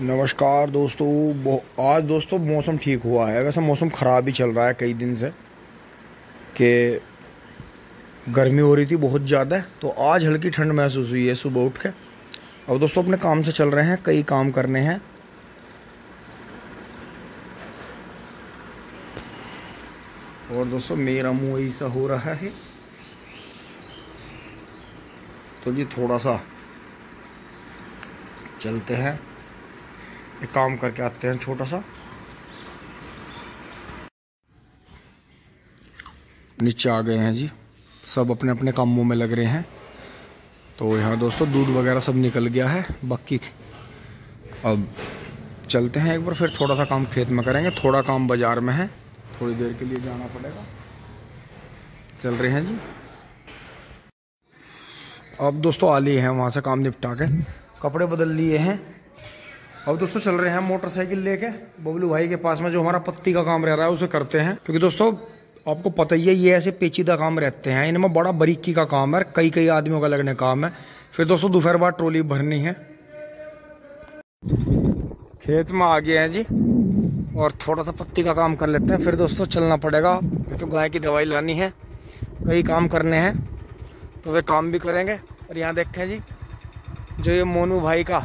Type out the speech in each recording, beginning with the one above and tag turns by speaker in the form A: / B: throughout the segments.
A: नमस्कार दोस्तों आज दोस्तों मौसम ठीक हुआ है। वैसे मौसम ख़राब ही चल रहा है कई दिन से, कि गर्मी हो रही थी बहुत ज़्यादा तो आज हल्की ठंड महसूस हुई है सुबह उठ के। अब दोस्तों अपने काम से चल रहे हैं, कई काम करने हैं। और दोस्तों मेरा मुँह ऐसा हो रहा है तो जी थोड़ा सा चलते हैं। एक काम करके आते हैं छोटा सा। नीचे आ गए हैं जी। सब अपने अपने कामों में लग रहे हैं। तो यहाँ दोस्तों दूध वगैरह सब निकल गया है। बाकी अब चलते हैं एक बार, फिर थोड़ा सा काम खेत में करेंगे। थोड़ा काम बाज़ार में है। थोड़ी देर के लिए जाना पड़ेगा। चल रहे हैं जी। अब दोस्तों आ लिए हैं वहाँ से काम निपटा के। कपड़े बदल लिए हैं। अब दोस्तों चल रहे हैं मोटरसाइकिल लेके। बबलू भाई के पास में जो हमारा पत्ती का काम रह रहा है, उसे करते हैं। क्योंकि दोस्तों, आपको पता ही है, ये ऐसे पेचीदा काम रहते हैं। इनमें बड़ा बरीकी का काम है कई कई आदमियों का लगने काम है। फिर दोस्तों, दोपहर बाद ट्रॉली भरनी है। खेत में आ गए हैं जी, और थोड़ा सा पत्ती का काम कर लेते हैं। फिर दोस्तों, चलना पड़ेगा। तो गाय की दवाई लानी है, कई काम करने हैं। तो वे काम भी करेंगे। और यहाँ देखें जी, जो ये मोनू भाई का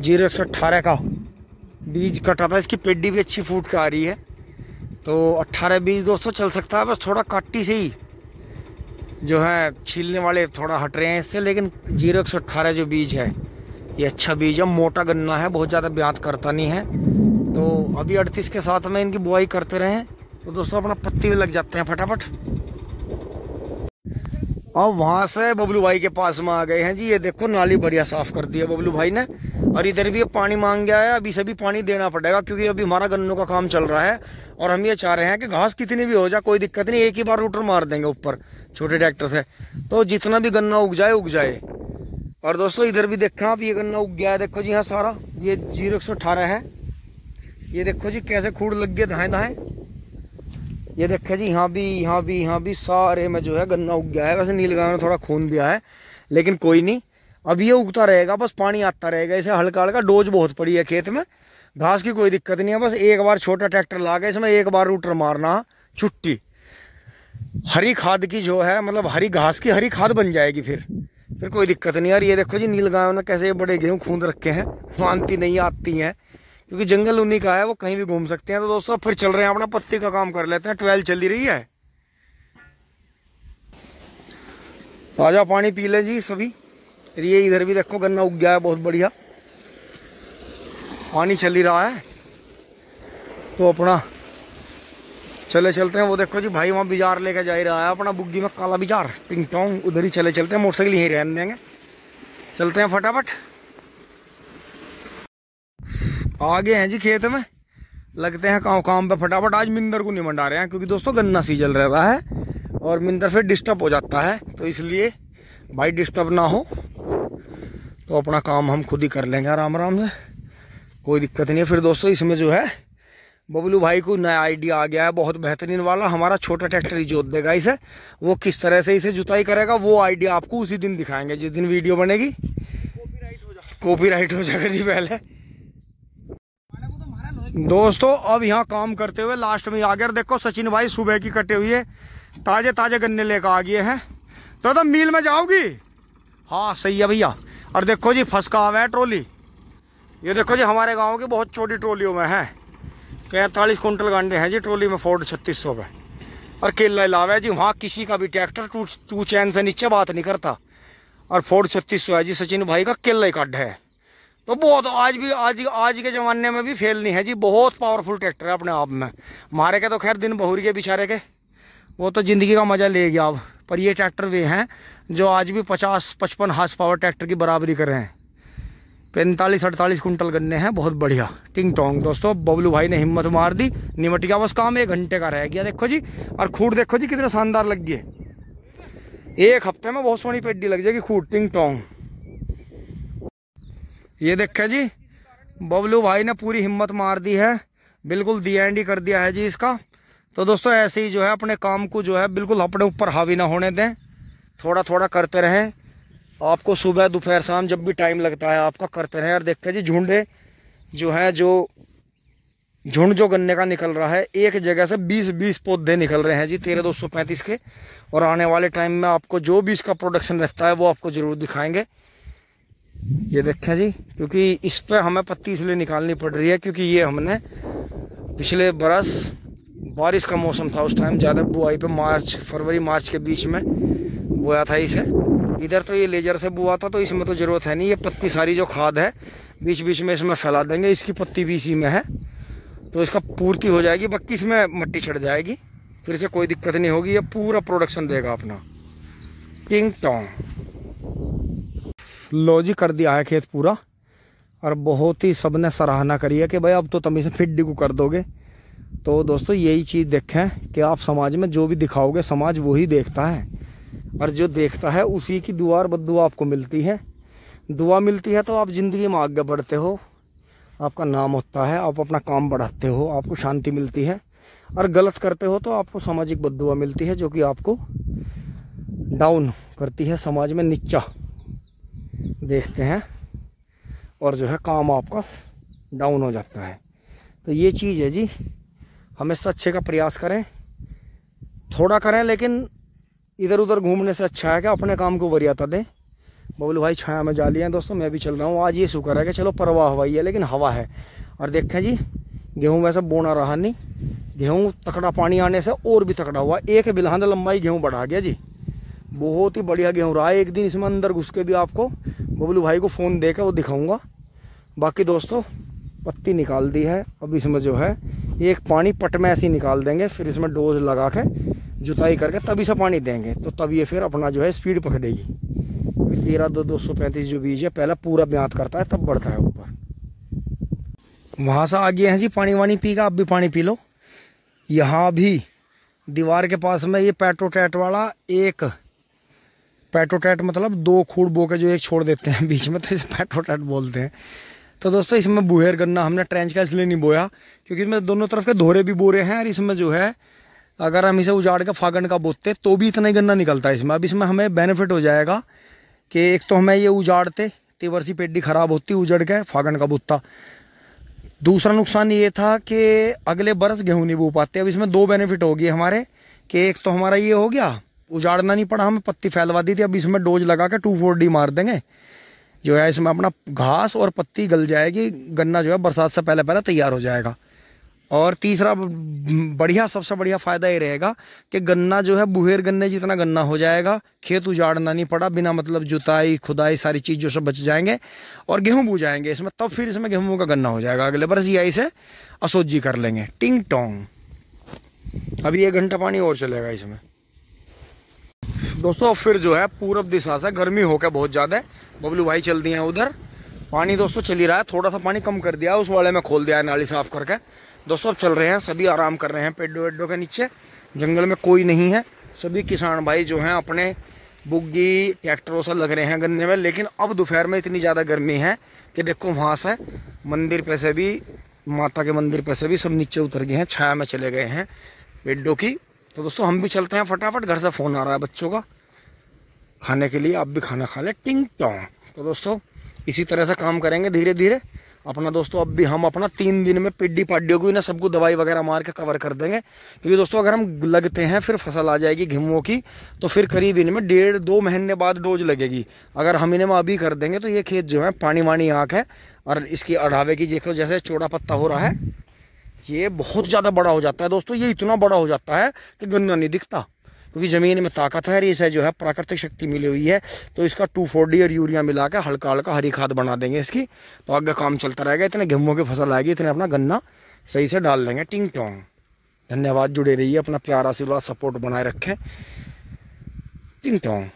A: ज़ीरो एक सौ अट्ठारह का बीज कटा था। इसकी पेडी भी अच्छी फूट के आ रही है। तो अट्ठारह बीज दोस्तों चल सकता है, बस थोड़ा काटी से ही जो है छीलने वाले थोड़ा हट रहे हैं इससे, लेकिन ज़ीरो एक सौ अट्ठारह जो बीज है, ये अच्छा बीज है। मोटा गन्ना है, बहुत ज़्यादा ब्यात करता नहीं है। तो अभी अड़तीस के साथ में इनकी बुआई करते रहें। तो दोस्तों अपना पत्ती भी लग जाते हैं फटाफट। अब वहाँ से बबलू भाई के पास में आ गए हैं। जी, ये देखो, नाली बढ़िया साफ़ कर दी है बबलू भाई ने। और इधर भी पानी मांग गया है। अभी सभी पानी देना पड़ेगा, क्योंकि अभी हमारा गन्नों का काम चल रहा है। और हम ये चाह रहे हैं कि घास कितनी भी हो जाए, कोई दिक्कत नहीं, एक ही बार रूटर मार देंगे ऊपर, छोटे ट्रैक्टर से। तो जितना भी गन्ना उग जाए उग जाए। और दोस्तों, इधर भी देखा आप, ये गन्ना उग गया है। देखो जी, यहाँ सारा, ये ज़ीरो है। ये देखो जी, कैसे खूड़ लग गए धाए धाए ये देखे जी, यहाँ भी यहाँ भी यहाँ भी सारे में जो है गन्ना उग गया है। वैसे नीलगांव ने थोड़ा खून दिया है, लेकिन कोई नहीं। अब ये उगता रहेगा, बस पानी आता रहेगा। इसे हल्का हल्का डोज बहुत पड़ी है खेत में। घास की कोई दिक्कत नहीं है, बस एक बार छोटा ट्रैक्टर ला के इसमें एक बार रूटर मारना, छुट्टी। हरी खाद की जो है मतलब हरी घास की हरी खाद बन जाएगी फिर। फिर कोई दिक्कत नहीं। यार ये देखो जी नीलगांव ने कैसे बड़े गेहूँ खून रखे हैं, मानती नहीं, आती हैं। क्योंकि जंगल उन्हीं का है, वो कहीं भी घूम सकते हैं। तो दोस्तों फिर चल रहे हैं, अपना पत्ती का काम कर लेते हैं। ट्वेल्व चल रही है। ताज़ा पानी पी लें जी सभी। ये इधर भी देखो, गन्ना उग गया है, बहुत बढ़िया। पानी चल ही रहा है। तो अपना चले चलते हैं। वो देखो जी, भाई वहाँ बिजार लेके जा ही रहा है। अपना बुग्गी में काला बिजार, टिंग टोंग, उधर ही चले चलते हैं। मोटरसाइकिल यहीं रहने देंगे। चलते हैं फटाफट। आगे हैं जी खेत में। लगते हैं काम काम पे फटाफट। आज मिंदर को नहीं मंडा रहे हैं क्योंकि दोस्तों गन्ना सीज़न रह रहा है और मिंदर फिर डिस्टर्ब हो जाता है तो इसलिए भाई डिस्टर्ब ना हो तो अपना काम हम खुद ही कर लेंगे आराम आराम से। कोई दिक्कत नहीं है। फिर दोस्तों इसमें जो है बबलू भाई को नया आइडिया आ गया है बहुत बेहतरीन वाला। हमारा छोटा ट्रैक्टर ही जोत देगा इसे वो किस तरह से इसे जुताई करेगा वो आइडिया आपको उसी दिन दिखाएँगे जिस दिन वीडियो बनेगी। कॉपी राइट हो जाएगा जी पहले। दोस्तों, अब यहाँ काम करते हुए लास्ट में आ गया देखो सचिन भाई सुबह की कटे हुई है। ताजे ताजे गन्ने लेकर आ गए हैं। तो तुम मील में जाओगी? हाँ सही है भैया। और देखो जी, फंसका हुआ है ट्रॉली। ये देखो जी, हमारे गाँव की बहुत छोटी ट्रॉलियों में है। पैंतालीस कुंटल गांडे हैं जी ट्रॉली में फोर्ड छत्तीस सौ पे और केला अलावा है जी, वहाँ किसी का भी ट्रैक्टर टू चैन से नीचे बात नहीं करता। और फोर्ड छत्तीस सौ है जी, सचिन भाई का केला ही है। तो बहुत आज भी, आज आज के ज़माने में भी फेल नहीं है जी। बहुत पावरफुल ट्रैक्टर है अपने आप में। मारे के तो खैर दिन बहुरी के बेचारे के। वो तो ज़िंदगी का मज़ा ले गया अब। पर ये ट्रैक्टर वे हैं जो आज भी पचास, पचपन हाथ पावर ट्रैक्टर की बराबरी कर रहे हैं। पैंतालीस, अड़तालीस कुंटल गन्ने हैं, बहुत बढ़िया। टिंग टोंग, दोस्तों, बबलू भाई ने हिम्मत मार दी। निमट गया बस काम एक घंटे का रह गया, देखो जी। और खूट देखो जी, कितने शानदार लग गए। एक हफ़्ते में बहुत सोनी पेड्डी लग जाएगी खूट, टिंग टोंग। ये देखे जी, बबलू भाई ने पूरी हिम्मत मार दी है, बिल्कुल दी एंड ही कर दिया है जी इसका। तो दोस्तों, ऐसे ही जो है, अपने काम को जो है, बिल्कुल अपने ऊपर हावी ना होने दें। थोड़ा थोड़ा करते रहें। आपको सुबह, दोपहर, शाम जब भी टाइम लगता है, आपका करते रहें। और देखते जी, झुंडे जो है, जो झुंड जो गन्ने का निकल रहा है, एक जगह से 20-20 पौधे निकल रहे हैं जी, तेरह दो के। और आने वाले टाइम में आपको जो भी इसका प्रोडक्शन रहता है, वो आपको ज़रूर दिखाएँगे। ये देखें जी, क्योंकि इस पर हमें पत्ती इसलिए निकालनी पड़ रही है क्योंकि ये हमने पिछले बरस बारिश का मौसम था उस टाइम ज़्यादा बुआई पे मार्च, फरवरी, मार्च के बीच में बोया था इसे। इधर तो ये लेजर से बुआ था तो इसमें तो ज़रूरत है नहीं, ये पत्ती सारी जो खाद है बीच बीच में इसमें फैला देंगे, इसकी पत्ती भी इसी में है। तो इसका पूर्ति हो जाएगी, बाकी इसमें मट्टी चढ़ जाएगी, फिर इसे कोई दिक्कत नहीं होगी, ये पूरा प्रोडक्शन देगा अपना। किंग टोंग लो जी, कर दिया है खेत पूरा। और बहुत ही सबने सराहना करी है कि भाई अब तो तुम इसे फिट को कर दोगे। तो दोस्तों, यही चीज़ देखें कि आप समाज में जो भी दिखाओगे, समाज वही देखता है। और जो देखता है, उसी की दुआ और बदुआ आपको मिलती है। दुआ मिलती है तो आप ज़िंदगी में आगे बढ़ते हो। आपका नाम होता है, आप अपना काम बढ़ाते हो, आपको शांति मिलती है। और गलत करते हो तो आपको सामाजिक बदुआ मिलती है, जो कि आपको डाउन करती है, समाज में नीचा देखते हैं और जो है काम आपका डाउन हो जाता है। तो ये चीज़ है जी हमेशा अच्छे का प्रयास करें, थोड़ा करें, लेकिन इधर उधर घूमने से अच्छा है कि अपने काम को वरीयता दें। बबलू भाई छाया में जा लिया है दोस्तों, मैं भी चल रहा हूँ। आज ये शुक्र है कि चलो परवाह हवाई है, लेकिन हवा है। और देखें जी, गेहूँ वैसे बोना रहा नहीं। गेहूँ तकड़ा पानी आने से और भी तकड़ा हुआ। एक बिलहंद लंबाई गेहूँ बढ़ा गया जी। बहुत ही बढ़िया गेहूँ रहा एक दिन इसमें अंदर घुस के भी आपको बबलू भाई को फ़ोन दे वो दिखाऊँगा। बाकी दोस्तों, पत्ती निकाल दी है। अब इसमें जो है, ये एक पानी पट में ऐसे निकाल देंगे, फिर इसमें डोज लगा के जुताई करके तभी से पानी देंगे। तो तब ये फिर अपना जो है स्पीड पकड़ेगी। तेरह दो दो सौ पैंतीस जो बीज है, पहला पूरा ब्यात करता है, तब बढ़ता है ऊपर। वहाँ से आ गए हैं जी, पानी वानी पी का, आप भी पानी पी लो। यहाँ भी, दीवार के पास में ये पेट्रोटैट वाला एक पेट्रोटैट मतलब दो खूड़ बो के जो एक छोड़ देते हैं बीच में तो इसे पेट्रोटैट बोलते हैं। तो दोस्तों, इसमें बुहेर गन्ना हमने ट्रेंच का इसलिए नहीं बोया, क्योंकि इसमें दोनों तरफ़ के धोरे भी बोरे हैं और इसमें जो है, अगर हम इसे उजाड़ के फागन का बोते तो भी इतना ही गन्ना निकलता है इसमें। अब इसमें हमें बेनिफिट हो जाएगा कि एक तो हमें ये उजाड़ते, तेवरसी पेडी खराब होती उजड़ के फागन का बुत्ता दूसरा नुकसान ये था कि अगले बरस गेहूँ नहीं बो पाते। अब इसमें दो बेनिफिट हो गए हमारे, कि एक तो हमारा ये हो गया उजाड़ना नहीं पड़ा, हमें पत्ती फैलवा दी थी। अब इसमें डोज लगा के टू फोर डी मार देंगे। जो है इसमें अपना घास और पत्ती गल जाएगी, गन्ना जो है बरसात से पहले पहले तैयार हो जाएगा। और तीसरा, बढ़िया, सबसे बढ़िया फ़ायदा ये रहेगा कि गन्ना जो है, बुहेर गन्ने जितना गन्ना हो जाएगा, खेत उजाड़ना नहीं पड़ा, बिना मतलब जुताई, खुदाई, सारी चीज़ जो सब बच जाएँगे और गेहूँ बू जाएँगे इसमें, तब फिर इसमें गेहूँ का गन्ना हो जाएगा। अगले बरस या इसे असोजी कर लेंगे। टिंग टोंग। अभी एक घंटा पानी और चलेगा इसमें। दोस्तों फिर जो है पूरब दिशा से गर्मी होकर बहुत ज़्यादा बबलू भाई चल दिए हैं उधर। पानी दोस्तों चल ही रहा है। थोड़ा सा पानी कम कर दिया, उस वाले में खोल दिया है नाली साफ़ करके। दोस्तों, अब चल रहे हैं, सभी आराम कर रहे हैं पेडो वेडो के नीचे। जंगल में कोई नहीं है। सभी किसान भाई जो हैं अपने बुग्गी, ट्रैक्टरों से लग रहे हैं गन्ने में। लेकिन अब दोपहर में इतनी ज़्यादा गर्मी है कि देखो वहाँ से मंदिर पे से भी, माता के मंदिर पे से भी सब नीचे उतर गए हैं। छाया में चले गए हैं पेडो की। तो दोस्तों, हम भी चलते हैं फटाफट। घर से फ़ोन आ रहा है बच्चों का। खाने के लिए आप भी खाना खा लें। टिंग टोंग। तो दोस्तों, इसी तरह से काम करेंगे धीरे धीरे अपना दोस्तों, अब भी हम अपना तीन दिन में पिड्डी पाड्डियों को ना सबको दवाई वगैरह मार के कवर कर देंगे। क्योंकि दोस्तों, अगर हम लगते हैं, फिर फ़सल आ जाएगी गेहूँ की तो फिर करीब इनमें डेढ़, दो महीने बाद डोज लगेगी। अगर हम इन्हें अभी कर देंगे तो ये खेत जो है पानी वानी आँख है। और इसकी अढ़ावे की देखो, जैसे चौड़ा पत्ता हो रहा है ये बहुत ज़्यादा बड़ा हो जाता है दोस्तों, ये इतना बड़ा हो जाता है कि गन्ना नहीं दिखता, क्योंकि ज़मीन में ताकत है इसे जो है, प्राकृतिक शक्ति मिली हुई है तो इसका टू फोर डी और यूरिया मिला के हल्का हल्का हरी खाद बना देंगे इसकी तो आगे काम चलता रहेगा, इतने गेहूँ की फ़सल आएगी, इतने अपना गन्ना सही से डाल देंगे, टिंग टोंग। धन्यवाद, जुड़े रहिए, अपना प्यार, आशीर्वाद, सपोर्ट बनाए रखें। टिंग टोंग।